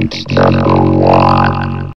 It's number one.